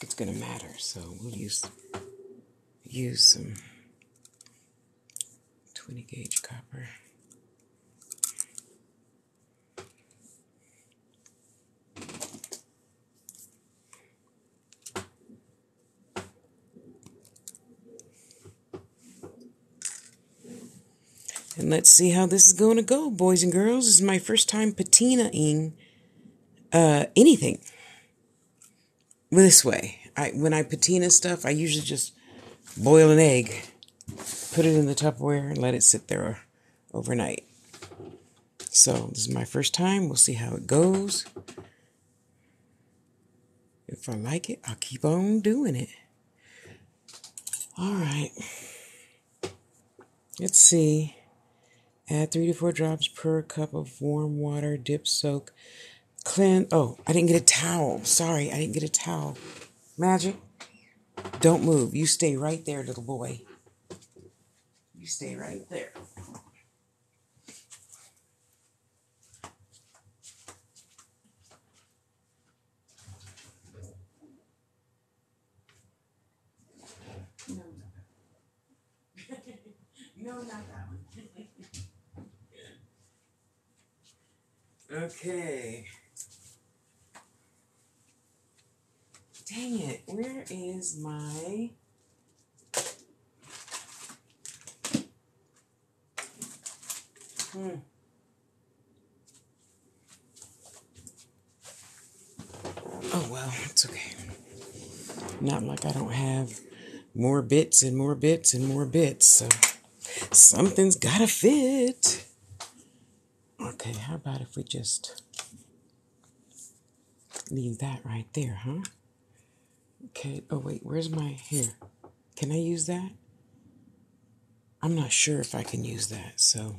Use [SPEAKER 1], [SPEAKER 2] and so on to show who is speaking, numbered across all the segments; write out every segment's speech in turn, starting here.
[SPEAKER 1] it's gonna matter. So we'll use use some 20 gauge copper. And let's see how this is going to go, boys and girls. This is my first time patinaing uh, anything this way. I when I patina stuff, I usually just boil an egg, put it in the Tupperware, and let it sit there overnight. So this is my first time. We'll see how it goes. If I like it, I'll keep on doing it. All right. Let's see. Add three to four drops per cup of warm water. Dip, soak, cleanse. Oh, I didn't get a towel. Sorry, I didn't get a towel. Magic, don't move. You stay right there, little boy. You stay right there. No, no, not that one. Okay. Dang it, where is my. Hmm. Oh well, it's okay. Not like I don't have more bits and more bits and more bits, so something's gotta fit. Okay, how about if we just leave that right there, huh? Okay, oh wait, where's my here? Can I use that? I'm not sure if I can use that, so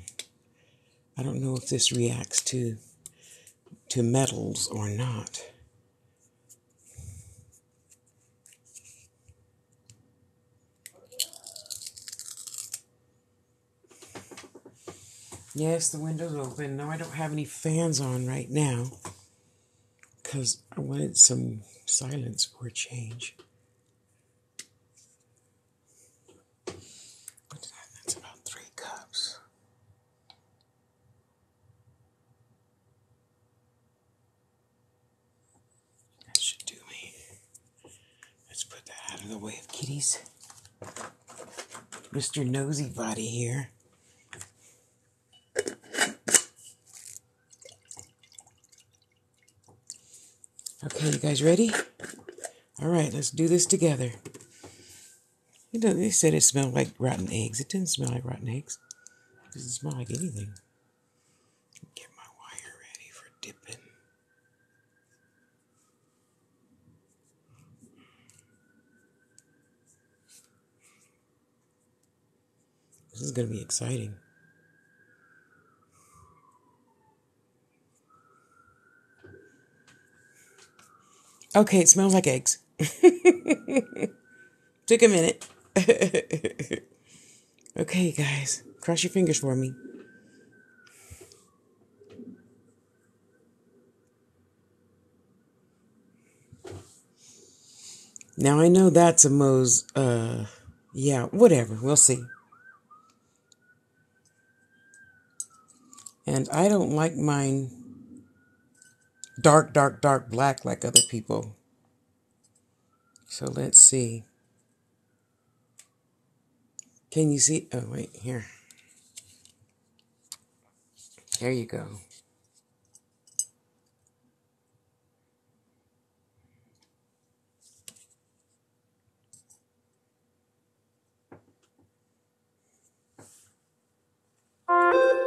[SPEAKER 1] I don't know if this reacts to to metals or not. Yes, the window's open. No, I don't have any fans on right now because I wanted some silence for a change. That's about three cups. That should do me. Let's put that out of the way of kitties. Mr. Nosy Body here. Okay, you guys ready? All right, let's do this together. You know, they said it smelled like rotten eggs. It didn't smell like rotten eggs. It doesn't smell like anything. Get my wire ready for dipping. This is going to be exciting. Okay, it smells like eggs. Took a minute. okay, guys, cross your fingers for me. Now I know that's a Moe's, uh, yeah, whatever, we'll see. And I don't like mine dark, dark, dark black like other people. So let's see. Can you see? Oh, wait, here. There you go.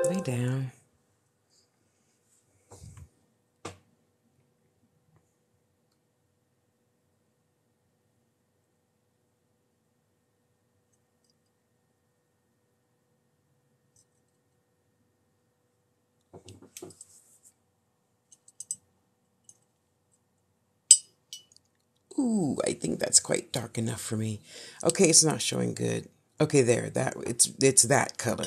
[SPEAKER 1] Lay down. Ooh, I think that's quite dark enough for me. Okay, it's not showing good. Okay, there, that it's it's that color.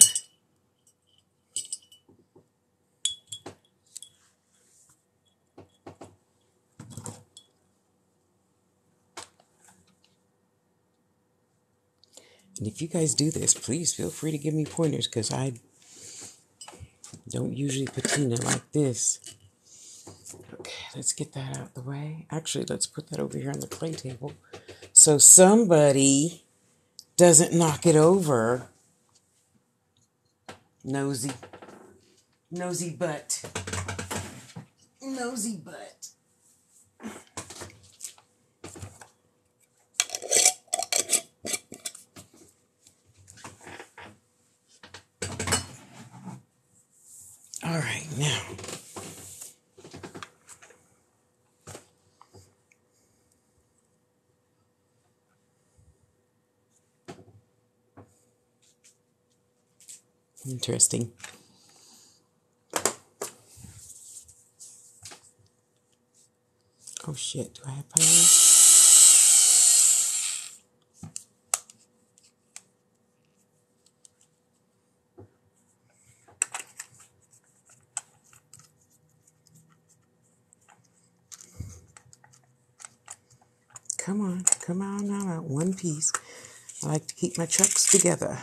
[SPEAKER 1] And if you guys do this, please feel free to give me pointers because I don't usually patina like this. Okay, let's get that out the way. Actually, let's put that over here on the play table so somebody doesn't knock it over. Nosy. Nosy butt. Nosy butt. All right, now. Interesting. Oh shit, do I have pirates? Come on, come on now, out one piece. I like to keep my chucks together.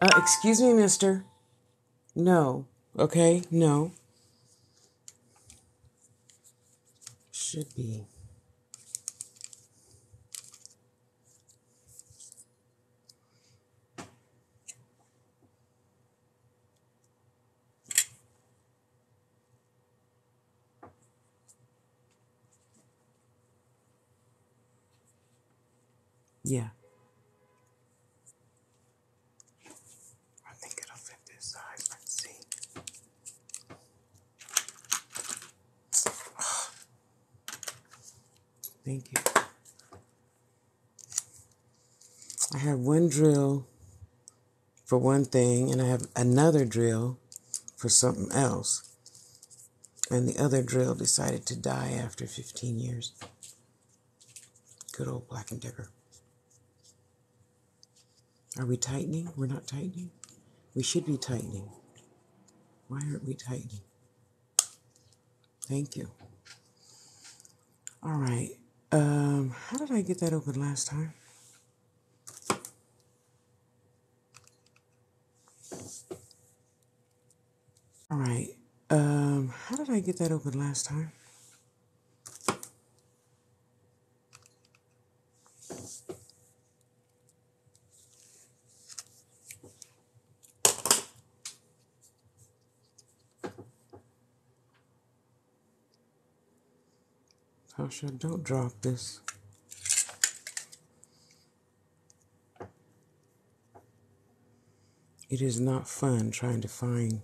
[SPEAKER 1] Uh, excuse me, mister. No. Okay, no. Should be. Yeah. I think it'll fit this size. Let's see. Thank you. I have one drill for one thing, and I have another drill for something else. And the other drill decided to die after 15 years. Good old Black and Decker. Are we tightening? We're not tightening? We should be tightening. Why aren't we tightening? Thank you. All right. Um, how did I get that open last time? All right. Um, how did I get that open last time? Tasha, don't drop this. It is not fun trying to find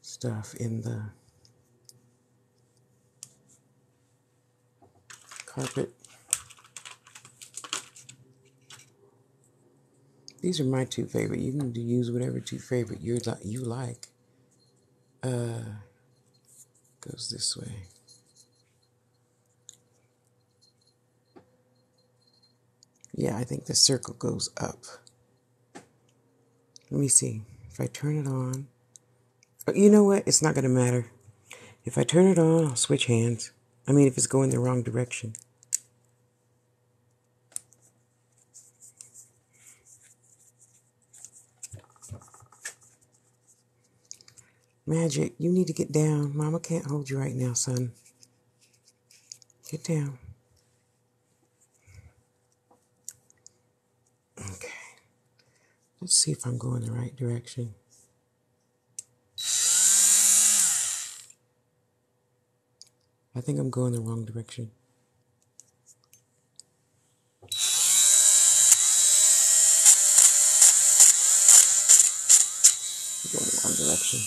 [SPEAKER 1] stuff in the carpet. These are my two favorite. You can use whatever two favorite you you like. Uh, goes this way. Yeah, I think the circle goes up. Let me see. If I turn it on, oh, you know what? It's not going to matter. If I turn it on, I'll switch hands. I mean, if it's going the wrong direction. Magic, you need to get down. Mama can't hold you right now, son. Get down. Let's see if I'm going the right direction. I think I'm going the wrong direction. I'm going the wrong direction.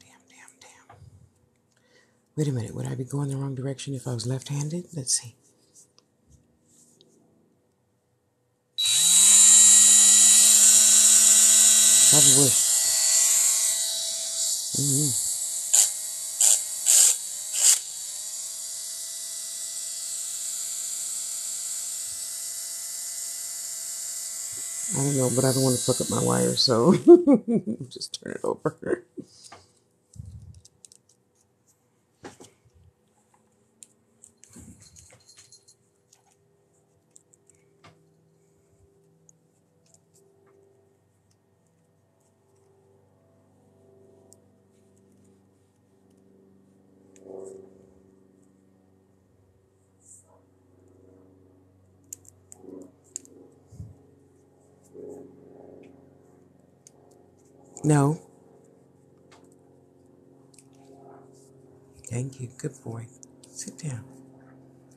[SPEAKER 1] Damn, damn, damn. Wait a minute. Would I be going the wrong direction if I was left handed? Let's see. Mm -hmm. I don't know, but I don't want to fuck up my wire, so just turn it over. No. Thank you. Good boy. Sit down.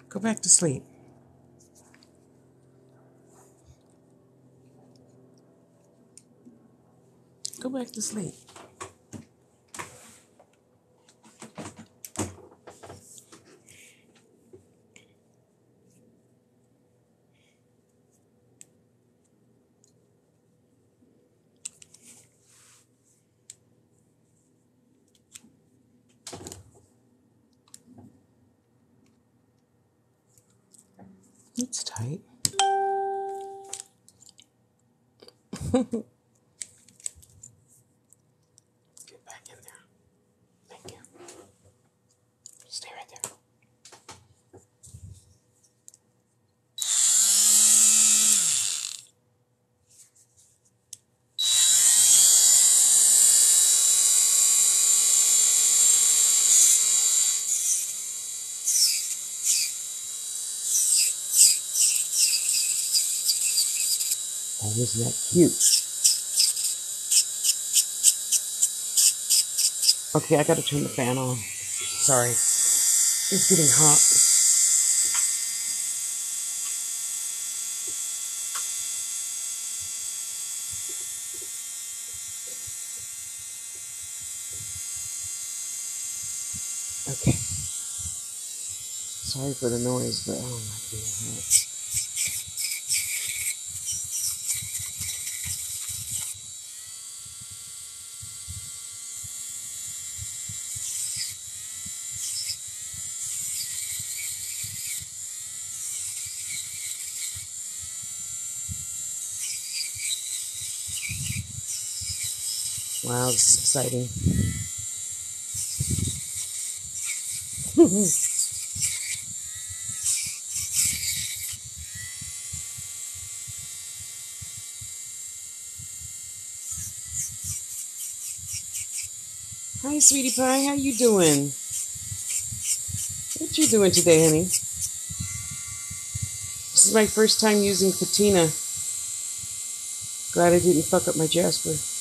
[SPEAKER 1] Go back to sleep. Go back to sleep. It's tight. Get back in there. Thank you. Stay right there. Isn't that cute? Okay, I gotta turn the fan on. Sorry. It's getting hot. Okay. Sorry for the noise, but oh my goodness. Wow, this is exciting. Hi, sweetie pie. How you doing? What you doing today, honey? This is my first time using patina. Glad I didn't fuck up my Jasper.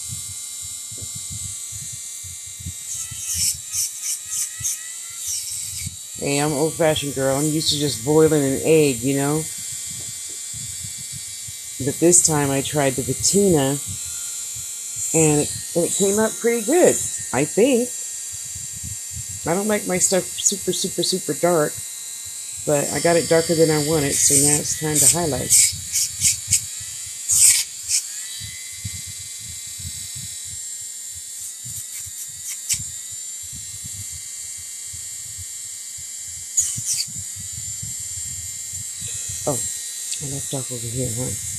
[SPEAKER 1] Hey, I'm old fashioned girl. I'm used to just boiling an egg, you know? But this time I tried the patina and it, and it came out pretty good, I think. I don't like my stuff super, super, super dark, but I got it darker than I wanted, so now it's time to highlight. I left off over here, huh?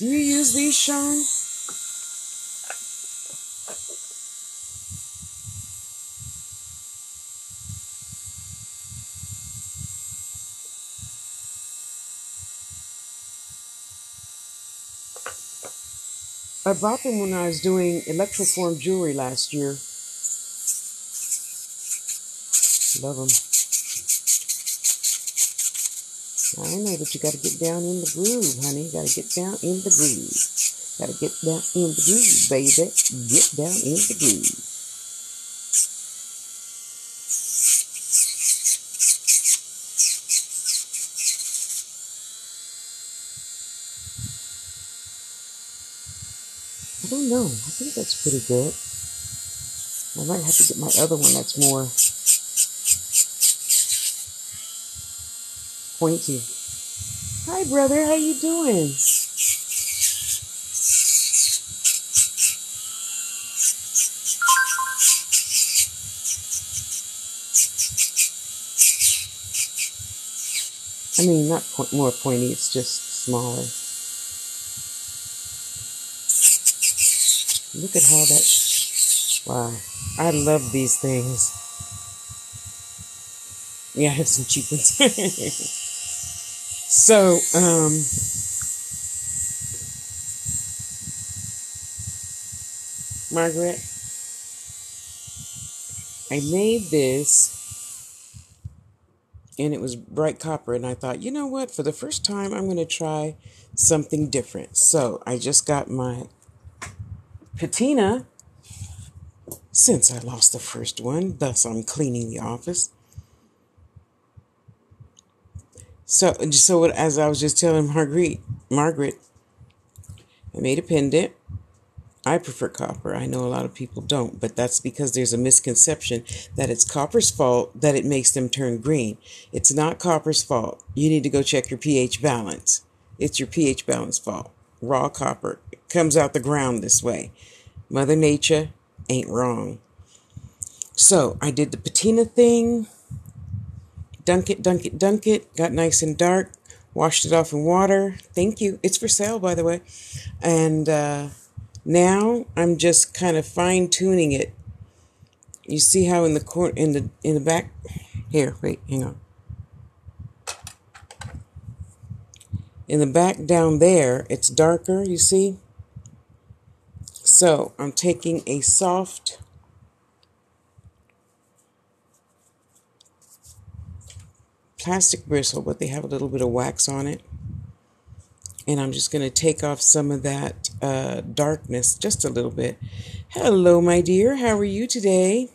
[SPEAKER 1] Do you use these, Sean? I bought them when I was doing electroform jewelry last year. Love them. I don't know, but you got to get down in the groove, honey. You got to get down in the groove. Got to get down in the groove, baby. Get down in the groove. I don't know. I think that's pretty good. I might have to get my other one that's more pointy. Hi, brother. How you doing? I mean, not more pointy, it's just smaller. Look at how that, wow. I love these things. Yeah, I have some cheap ones. so, um, Margaret, I made this and it was bright copper. And I thought, you know what? For the first time, I'm going to try something different. So I just got my patina since I lost the first one. Thus, I'm cleaning the office. So, so as I was just telling Marguerite, Margaret, I made a pendant I prefer copper. I know a lot of people don't, but that's because there's a misconception that it's copper's fault that it makes them turn green. It's not copper's fault. You need to go check your pH balance. It's your pH balance fault. Raw copper it comes out the ground this way. Mother Nature ain't wrong. So I did the patina thing. Dunk it, dunk it, dunk it. Got nice and dark. Washed it off in water. Thank you. It's for sale, by the way. And, uh, now I'm just kind of fine tuning it. You see how in the corner, in the in the back, here, wait, hang on. In the back down there, it's darker. You see. So I'm taking a soft plastic bristle, but they have a little bit of wax on it. And I'm just going to take off some of that uh, darkness just a little bit. Hello, my dear. How are you today?